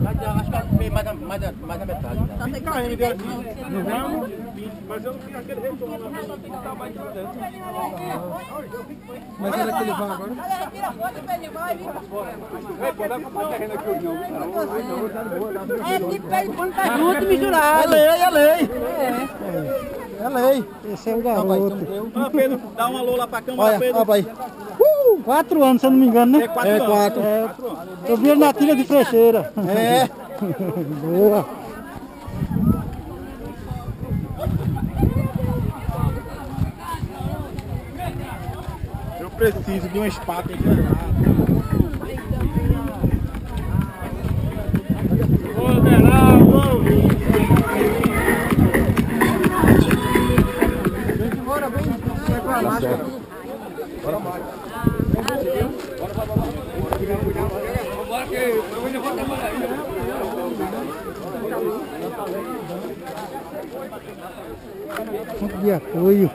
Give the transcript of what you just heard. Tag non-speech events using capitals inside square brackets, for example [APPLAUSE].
Mas eu acho que vai comer mais a, mais a, mais a metade. Né? Tá sem aqui. Não? Mas eu não fiz aquele retorno, a tem que estar mais lá dentro. Mas será que ele vai agora? Galera, tira foto pra ele, vai, vem pra fora. É, terreno aqui não. É, tipo, pra ele tá junto, misturado. É lei, é lei. É. É lei. Esse é o garoto. Ah, Pedro, dá um alô lá pra câmera, Olha, Pedro. olha aí. Uh, quatro anos, se eu não me engano, né? É quatro É, anos. quatro. É. Eu vi ele na trilha de frecheira. É. [LAUGHS] Boa. Eu preciso de uma espátula granada. máscara. Bora, bora. Bora, bora, que eu vou levar a. Ponto de apoio.